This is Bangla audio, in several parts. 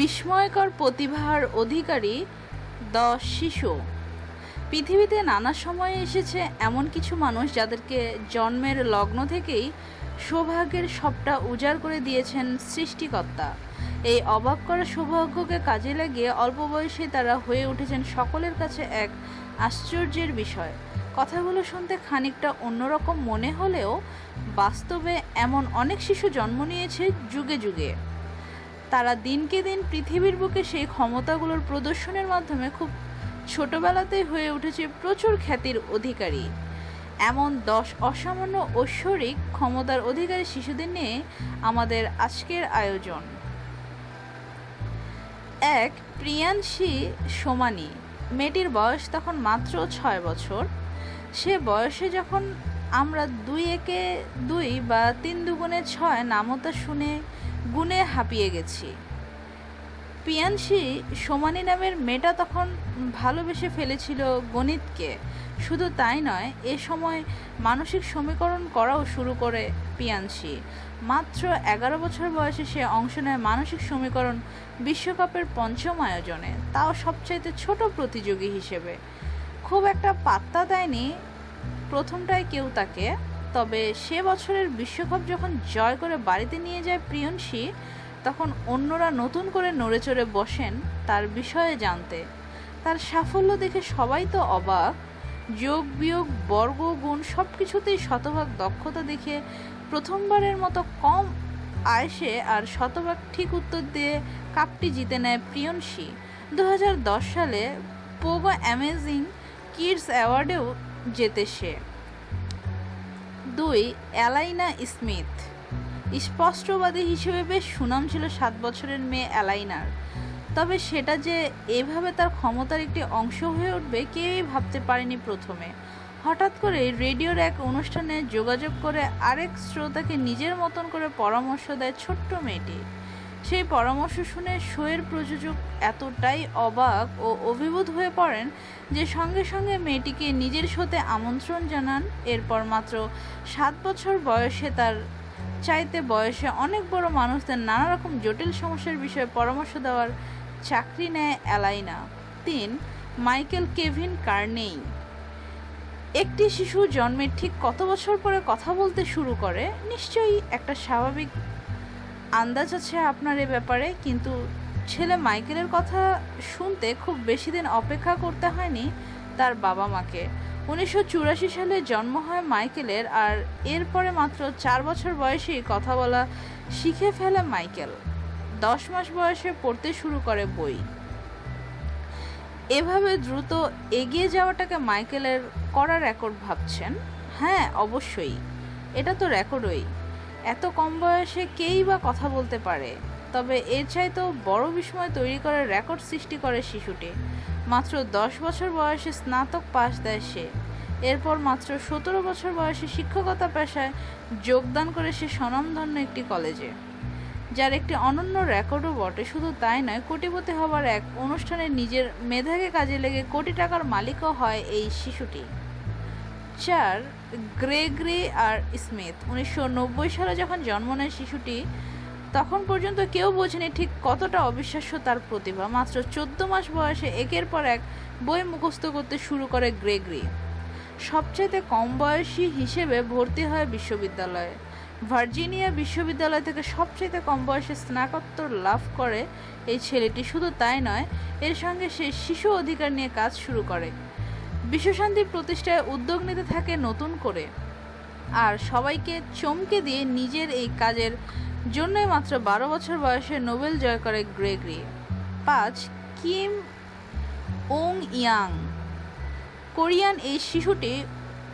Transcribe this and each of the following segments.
বিস্ময়কর প্রতিভার অধিকারী দশ শিশু। পৃথিবীতে নানা সময়ে এসেছে এমন কিছু মানুষ যাদেরকে জন্মের লগ্ন থেকেই সৌভাগ্যের সবটা উজাড় করে দিয়েছেন সৃষ্টিকর্তা। এই অবাক করা সৌভাগ্যকে কাজে লাগিয়ে অল্প বয়সে তারা হয়ে উঠেছেন সকলের কাছে এক আশ্চর্যের বিষয়। কথাগুলো শুনতে খানিকটা অন্যরকম মনে হলেও বাস্তবে এমন অনেক শিশু জন্ম নিয়েছে যুগে যুগে। তারা দিনকে দিন পৃথিবীর বুকে সেই ক্ষমতাগুলোর প্রদর্শনের মাধ্যমে খুব ছোটবেলাতেই হয়ে উঠেছে প্রচুর খ্যাতির অধিকারী। এমন দশ অসামান্য ঐশ্বরিক ক্ষমতার অধিকারী শিশুদের নিয়ে আমাদের আজকের আয়োজন। এক, প্রিয়াংশী সোমানি। মেয়েটির বয়স তখন মাত্র ছয় বছর। সে বয়সে যখন আমরা দুই একে দুই বা তিন দুগুণে ছয় নামতা শুনে গুণে হাঁপিয়ে গেছি। পিয়ানসি সোমানি নামের মেয়েটা তখন ভালোবেসে ফেলেছিল গণিতকে। শুধু তাই নয়, এ সময় মানসিক সমীকরণ করাও শুরু করে পিয়ানসি মাত্র এগারো বছর বয়সে সে অংশ নেয় মানসিক সমীকরণ বিশ্বকাপের পঞ্চম আয়োজনে। তাও সবচাইতে ছোট প্রতিযোগী হিসেবে। খুব একটা পাত্তা দেয়নি প্রথমটায় কেউ তাকে। তবে সে বছরের বিশ্বকাপ যখন জয় করে বাড়িতে নিয়ে যায় প্রিয়ংশী, তখন অন্যরা নতুন করে নড়ে চড়ে বসেন তার বিষয়ে জানতে। তার সাফল্য দেখে সবাই তো অবাক। যোগ, বিয়োগ, বর্গ, গুণ সব কিছুতেই শতভাগ দক্ষতা দেখে প্রথমবারের মতো কম আয়সে আর শতভাগ ঠিক উত্তর দিয়ে কাপটি জিতে নেয় প্রিয়ংশী। দু হাজার দশ সালে পোগো অ্যামেজিং কিডস অ্যাওয়ার্ডেও জেতে সে। দুই অ্যালাইনা স্মিথ। স্পষ্টবাদী হিসেবে বেশ সুনাম ছিল সাত বছরের মেয়ে অ্যালাইনার। তবে সেটা যে এভাবে তার ক্ষমতার একটি অংশ হয়ে উঠবে, কেউই ভাবতে পারেনি প্রথমে। হঠাৎ করে রেডিওর এক অনুষ্ঠানে যোগাযোগ করে আরেক শ্রোতাকে নিজের মতন করে পরামর্শ দেয় ছোট্ট মেয়েটি। সেই পরামর্শ শুনে শোয়ের প্রযোজক এতটাই অবাক ও অভিভূত হয়ে পড়েন যে সঙ্গে সঙ্গে মেয়েটিকে নিজের শোতে আমন্ত্রণ জানান। এরপর মাত্র সাত বছর বয়সে তার চাইতে বয়সে অনেক বড় মানুষদের নানা রকম জটিল সমস্যার বিষয়ে পরামর্শ দেওয়ার চাকরি নেয় অ্যালাইনা। তিন, মাইকেল কেভিন কার্নেই একটি শিশু জন্মের ঠিক কত বছর পরে কথা বলতে শুরু করে? নিশ্চয়ই একটা স্বাভাবিক আন্দাজ আছে আপনার এ ব্যাপারে? কিন্তু ছেলে মাইকেলের কথা শুনতে খুব বেশি দিন অপেক্ষা করতে হয়নি তার বাবা মাকে। উনিশশো চুরাশি সালে জন্ম হয় মাইকেলের আর এরপরে মাত্র চার বছর বয়সেই কথা বলা শিখে ফেলে মাইকেল। দশ মাস বয়সে পড়তে শুরু করে বই। এভাবে দ্রুত এগিয়ে যাওয়াটাকে মাইকেলের করা রেকর্ড ভাবছেন? হ্যাঁ অবশ্যই। এটা তো রেকর্ডই। এত কম বয়সে কেই বা কথা বলতে পারে? তবে এর চাইতেও বড় বিস্ময় তৈরি করে রেকর্ড সৃষ্টি করে শিশুটি। মাত্র দশ বছর বয়সে স্নাতক পাশ দেয় সে। এরপর মাত্র সতেরো বছর বয়সে শিক্ষকতা পেশায় যোগদান করে সে স্বনামধন্য একটি কলেজে। যার একটি অনন্য রেকর্ডও বটে। শুধু তাই নয়, কোটিপতি হবার এক অনুষ্ঠানে নিজের মেধাকে কাজে লেগে কোটি টাকার মালিকও হয় এই শিশুটি। চার গ্রেগরি আর স্মিথ উনিশশো নব্বই সালে যখন জন্ম নেয় শিশুটি, তখন পর্যন্ত কেউ বোঝেনি ঠিক কতটা অবিশ্বাস্য তার প্রতিভা। মাত্র চোদ্দ মাস বয়সে একের পর এক বই মুখস্থ করতে শুরু করে গ্রেগরি সবচাইতে কম বয়সী হিসেবে ভর্তি হয় বিশ্ববিদ্যালয়ে। ভার্জিনিয়া বিশ্ববিদ্যালয় থেকে সবচাইতে কম বয়সে স্নাতকোত্তর লাভ করে এই ছেলেটি। শুধু তাই নয়, এর সঙ্গে সে শিশু অধিকার নিয়ে কাজ শুরু করে। বিশ্বশান্তি প্রতিষ্ঠায় উদ্যোগ নিতে থাকে নতুন করে। আর সবাইকে চমকে দিয়ে নিজের এই কাজের জন্যই মাত্র বারো বছর বয়সে নোবেল জয় করে গ্রেগরি। পাঁচ, কিম ওং ইয়াং কোরিয়ান এই শিশুটি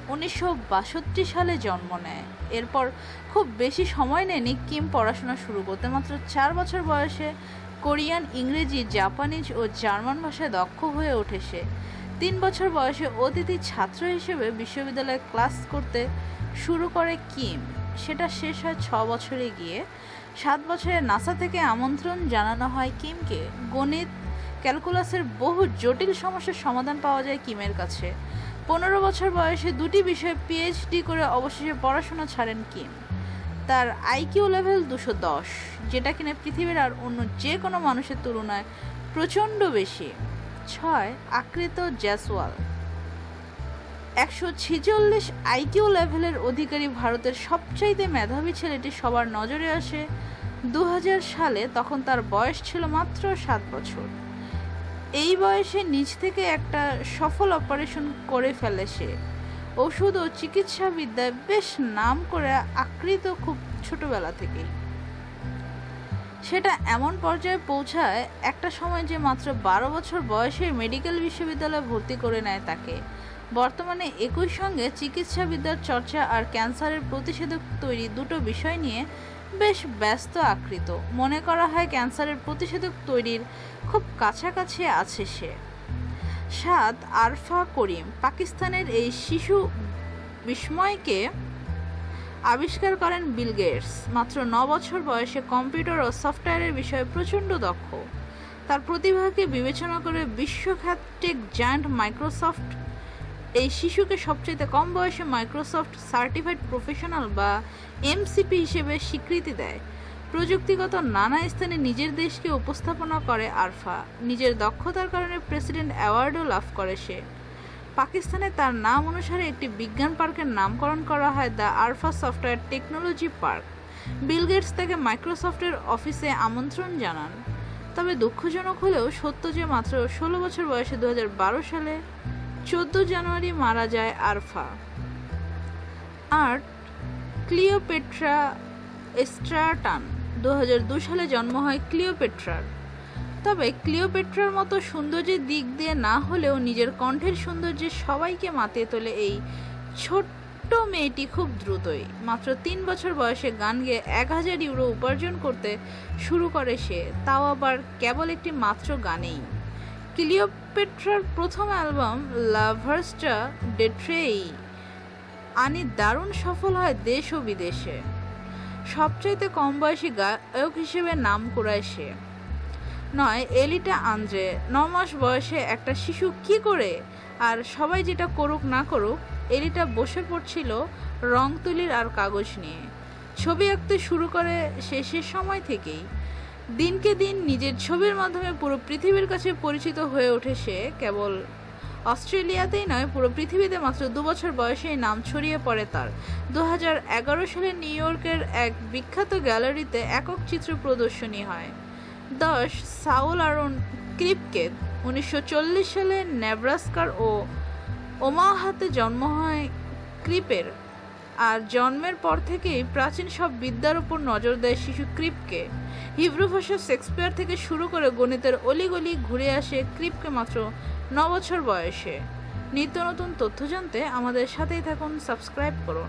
উনিশশো বাষট্টি সালে জন্ম নেয়। এরপর খুব বেশি সময় নেয়নি কিম পড়াশোনা শুরু করতে। মাত্র চার বছর বয়সে কোরিয়ান, ইংরেজি, জাপানিজ ও জার্মান ভাষায় দক্ষ হয়ে ওঠে সে। তিন বছর বয়সে অতিথি ছাত্র হিসেবে বিশ্ববিদ্যালয়ে ক্লাস করতে শুরু করে কিম। সেটা শেষ হয় ছ বছরে গিয়ে। সাত বছরে নাসা থেকে আমন্ত্রণ জানানো হয় কিমকে। গণিত, ক্যালকুলাসের বহু জটিল সমস্যার সমাধান পাওয়া যায় কিমের কাছে। পনেরো বছর বয়সে দুটি বিষয়ে পিএইচডি করে অবশেষে পড়াশোনা ছাড়েন কিম। তার আইকিউ লেভেল দুশো দশ, যেটা কিনা পৃথিবীর আর অন্য যে কোনো মানুষের তুলনায় প্রচণ্ড বেশি। ছয় আকৃত জ্যাসওয়াল একশো ছেচল্লিশ আইকিউ লেভেলের অধিকারী ভারতের সবচাইতে মেধাবী ছেলেটি সবার নজরে আসে। দু হাজার সালে তখন তার বয়স ছিল মাত্র সাত বছর। এই বয়সে নিজ থেকে একটা সফল অপারেশন করে ফেলে সে। ওষুধ ও চিকিৎসাবিদ্যায় বেশ নাম করে আকৃত খুব ছোটবেলা থেকেই। সেটা এমন পর্যায়ে পৌঁছায়, একটা সময় যে মাত্র বারো বছর বয়সে মেডিকেল বিশ্ববিদ্যালয়ে ভর্তি করে নেয় তাকে। বর্তমানে একই সঙ্গে চিকিৎসাবিদ্যার চর্চা আর ক্যান্সারের প্রতিষেধক তৈরি দুটো বিষয় নিয়ে বেশ ব্যস্ত আকৃত। মনে করা হয় ক্যান্সারের প্রতিষেধক তৈরির খুব কাছাকাছি আছে সে। সাত আরফা করিম, পাকিস্তানের এই শিশু বিস্ময়কে আবিষ্কার করেন বিল গেটস। মাত্র ন বছর বয়সে কম্পিউটার ও সফটওয়্যারের বিষয়ে প্রচণ্ড দক্ষ। তার প্রতিভাকে বিবেচনা করে বিশ্বখ্যাত টেক জায়ান্ট মাইক্রোসফট, এই শিশুকে সবচেয়ে কম বয়সে মাইক্রোসফট সার্টিফাইড প্রফেশনাল বা এমসিপি হিসেবে স্বীকৃতি দেয়। প্রযুক্তিগত নানা স্থানে নিজের দেশকে উপস্থাপনা করে আরফা। নিজের দক্ষতার কারণে প্রেসিডেন্ট অ্যাওয়ার্ডও লাভ করে সে। পাকিস্তানে তার নাম অনুসারে একটি বিজ্ঞান পার্কের নামকরণ করা হয় the Arfa software technology park. Bill Gates তাকে মাইক্রোসফটের অফিসে আমন্ত্রণ জানান। তবে দুঃখজনক হলেও সত্য যে মাত্র ষোলো বছর বয়সে দু হাজার বারো সালে চোদ্দ জানুয়ারি মারা যায় আরফা। আর ক্লিওপেট্রা স্ট্রাটান দু সালে জন্ম হয় ক্লিওপেট্রার। তবে ক্লিওপেট্রার মতো সৌন্দর্যের দিক দিয়ে না হলেও নিজের কণ্ঠের সৌন্দর্যে সবাইকে মাতিয়ে তোলে এই ছোট্ট মেয়েটি খুব দ্রুতই। মাত্র তিন বছর বয়সে গান গেয়ে এক হাজার ইউরো উপার্জন করতে শুরু করে সে, তাও আবার কেবল একটি মাত্র গানেই। ক্লিওপেট্রার প্রথম অ্যালবাম লাভার্সটা ডেট্রেই আনি দারুণ সফল হয় দেশ ও বিদেশে। সবচাইতে কম বয়সী গায়ক হিসেবে নাম কুড়ায় সে। নয়, এলিটা আন্দ্রে ন মাস বয়সে একটা শিশু কি করে? আর সবাই যেটা করুক না করুক, এলিটা বসে পড়ছিল রং তুলির আর কাগজ নিয়ে। ছবি আঁকতে শুরু করে শেষের সময় থেকেই। দিনকে দিন নিজের ছবির মাধ্যমে পুরো পৃথিবীর কাছে পরিচিত হয়ে ওঠে সে কেবল অস্ট্রেলিয়াতেই নয়, পুরো পৃথিবীতে মাত্র দু বছর বয়সেই নাম ছড়িয়ে পড়ে তার। দু হাজার এগারো সালে নিউ ইয়র্কের এক বিখ্যাত গ্যালারিতে একক চিত্র প্রদর্শনী হয়। দশ, সাউল আরন ক্রিপকে উনিশশো চল্লিশ সালে নেব্রাস্কার ও ওমাহাতে জন্ম হয় ক্রিপের। আর জন্মের পর থেকেই প্রাচীন সব বিদ্যার উপর নজর দেয় শিশু ক্রিপকে। হিব্রু ভাষা শেক্সপিয়ার থেকে শুরু করে গণিতের অলিগলি ঘুরে আসে ক্রিপকে মাত্র ন বছর বয়সে। নিত্য নতুন তথ্য জানতে আমাদের সাথেই থাকুন, সাবস্ক্রাইব করুন।